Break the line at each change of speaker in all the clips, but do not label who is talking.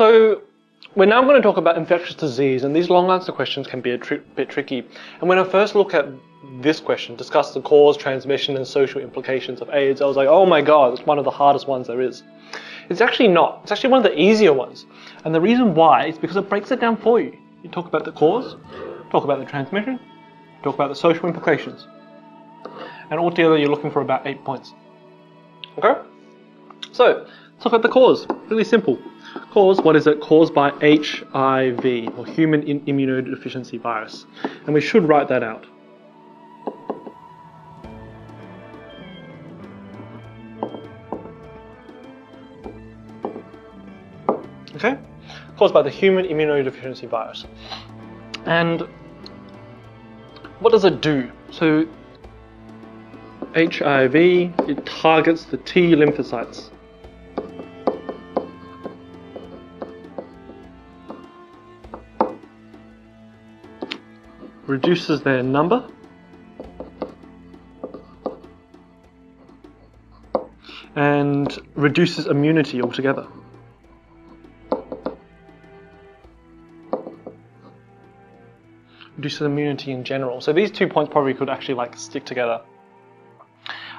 So we're now going to talk about infectious disease, and these long answer questions can be a tri- bit tricky. And when I first looked at this question, discuss the cause, transmission, and social implications of AIDS, I was like, oh my god, it's one of the hardest ones there is. It's actually not. It's actually one of the easier ones. And the reason why is because it breaks it down for you. You talk about the cause, talk about the transmission, talk about the social implications. And altogether, you're looking for about eight points. Okay? So, let's talk about the cause. Really simple. Cause, what is it? Caused by HIV, or human immunodeficiency virus. And we should write that out. Okay? Caused by the human immunodeficiency virus. And what does it do? So, HIV, it targets the T lymphocytes. Reduces their number. And reduces immunity altogether. Reduces immunity in general. So these two points probably could actually like stick together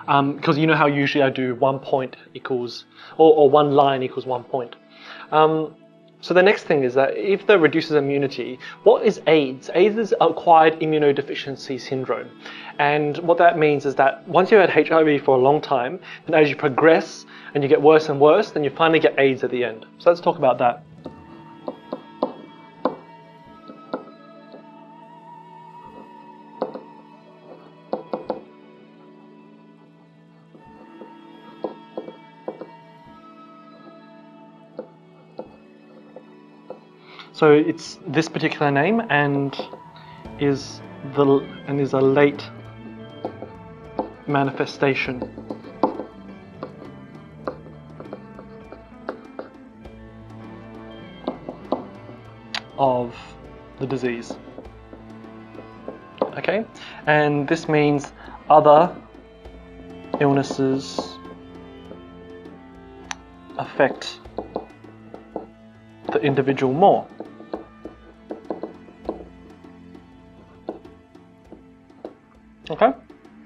because um, you know how usually I do one point equals, or, or one line equals one point. Um, so the next thing is that if that reduces immunity, what is AIDS? AIDS is acquired immunodeficiency syndrome. And what that means is that once you've had HIV for a long time, then as you progress and you get worse and worse, then you finally get AIDS at the end. So let's talk about that. So it's this particular name and is the and is a late manifestation of the disease. Okay, and this means other illnesses affect the individual more. Okay,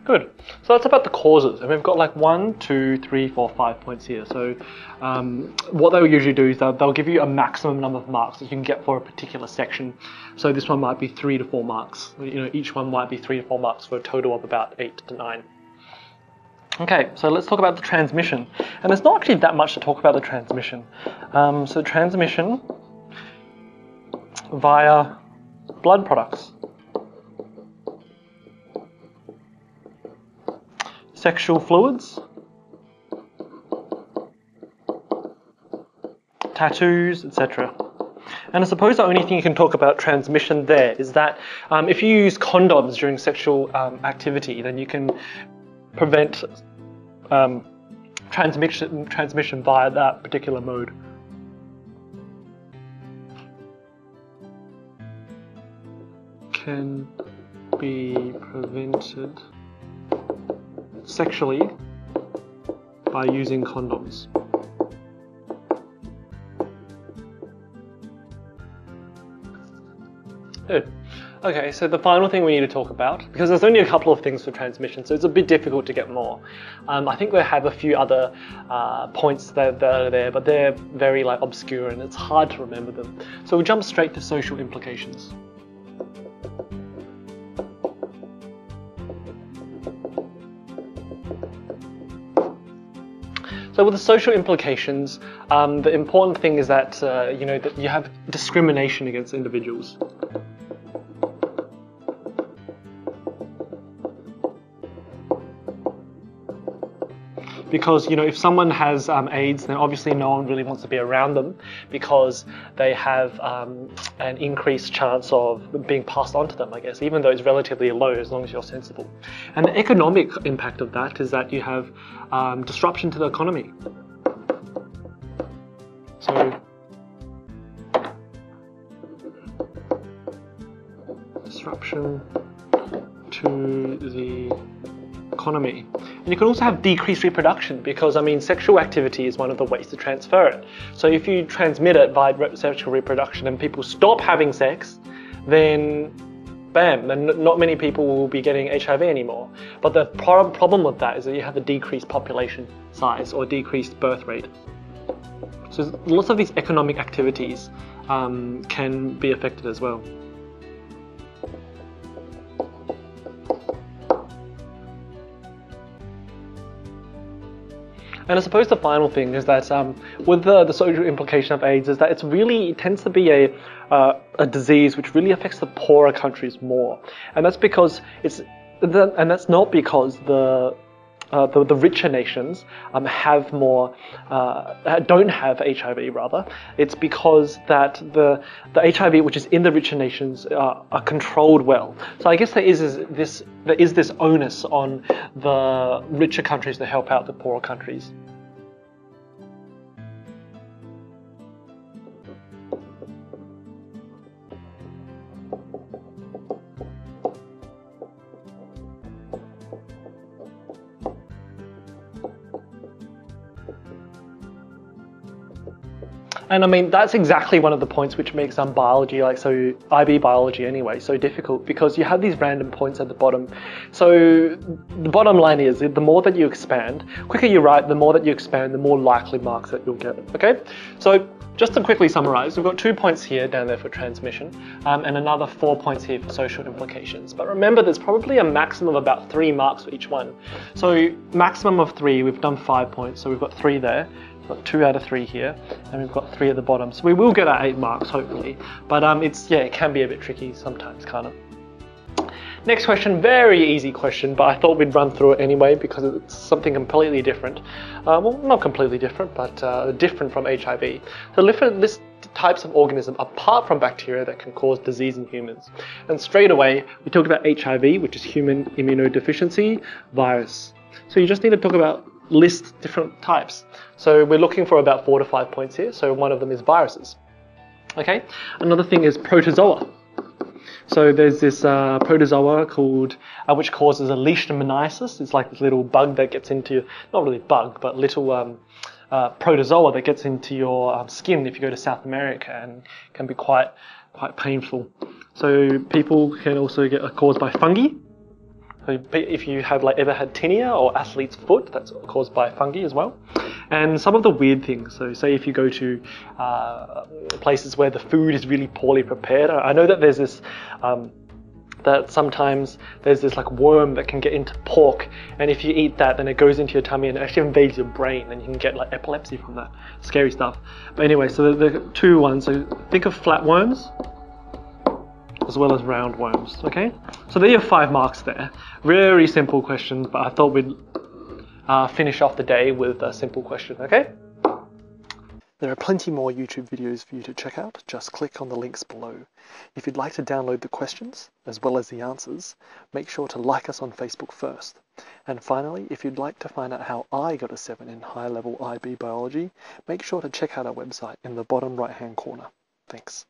good. So that's about the causes, and we've got like one, two, three, four, five points here. So um, what they'll usually do is they'll, they'll, give you a maximum number of marks that you can get for a particular section. So this one might be three to four marks. You know, each one might be three to four marks for a total of about eight to nine. Okay, so let's talk about the transmission. And there's not actually that much to talk about the transmission. Um, so transmission via blood products. Sexual fluids, tattoos, etc. And I suppose the only thing you can talk about transmission there is that um, if you use condoms during sexual um, activity, then you can prevent um, transmission, transmission via that particular mode. Can be prevented sexually by using condoms. Good. Okay, so the final thing we need to talk about, because there's only a couple of things for transmission, so it's a bit difficult to get more. Um, I think we have a few other uh, points that, that, are there, but they're very like obscure and it's hard to remember them. So we'll jump straight to social implications. So with the social implications, um, the important thing is that uh, you know that you have discrimination against individuals. Because you know if someone has um, AIDS, then obviously no one really wants to be around them because they have um, an increased chance of being passed on to them. I guess even though it's relatively low as long as you're sensible. And the economic impact of that is that you have um, disruption to the economy. So. Disruption to the economy. And you can also have decreased reproduction because, I mean, sexual activity is one of the ways to transfer it. So if you transmit it via sexual reproduction and people stop having sex, then bam, then not many people will be getting HIV anymore. But the problem with that is that you have a decreased population size or decreased birth rate. So lots of these economic activities um, can be affected as well. And I suppose the final thing is that um, with the, the social implication of AIDS is that it's really it tends to be a uh, a disease which really affects the poorer countries more, and that's because it's and that's not because the uh, the, the, richer nations um, have more, uh, don't have HIV rather. It's because that the the HIV which is in the richer nations uh, are controlled well. So I guess there is, is this there is this onus on the richer countries to help out the poorer countries. And I mean, that's exactly one of the points which makes um, biology, like so IB biology anyway, so difficult because you have these random points at the bottom. So the bottom line is the more that you expand, quicker you write, the more that you expand, the more likely marks that you'll get. Okay, so just to quickly summarize, we've got two points here down there for transmission um, and another four points here for social implications. But remember, there's probably a maximum of about three marks for each one. So maximum of three, we've done five points, so we've got three there. Got two out of three here, and we've got three at the bottom. So we will get our eight marks, hopefully. But um, it's yeah, it can be a bit tricky sometimes, kind of. Next question, very easy question, but I thought we'd run through it anyway because it's something completely different. Uh, well, not completely different, but uh, different from HIV. So different list types of organism apart from bacteria that can cause disease in humans. And straight away, we talked about HIV, which is human immunodeficiency virus. So you just need to talk about list different types. So we're looking for about four to five points here. So one of them is viruses. Okay. Another thing is protozoa. So there's this uh, protozoa called, uh, which causes a leishmaniasis. It's like this little bug that gets into, not really bug, but little um, uh, protozoa that gets into your um, skin if you go to South America and can be quite, quite painful. So people can also get caused by fungi. So if you have like ever had tinea or athlete's foot, that's caused by fungi as well. And some of the weird things. So say if you go to uh, places where the food is really poorly prepared. I know that there's this. Um, that sometimes there's this like worm that can get into pork, and if you eat that, then it goes into your tummy and actually invades your brain, and you can get like epilepsy from that. Scary stuff. But anyway, so the, the two ones. So think of flatworms as well as roundworms. Okay, so there are five marks there. Very simple questions, but I thought we'd uh, finish off the day with a simple question. Okay. There are plenty more YouTube videos for you to check out, just click on the links below. If you'd like to download the questions, as well as the answers, make sure to like us on Facebook first. And finally, if you'd like to find out how I got a 7 in high level IB biology, make sure to check out our website in the bottom right hand corner. Thanks.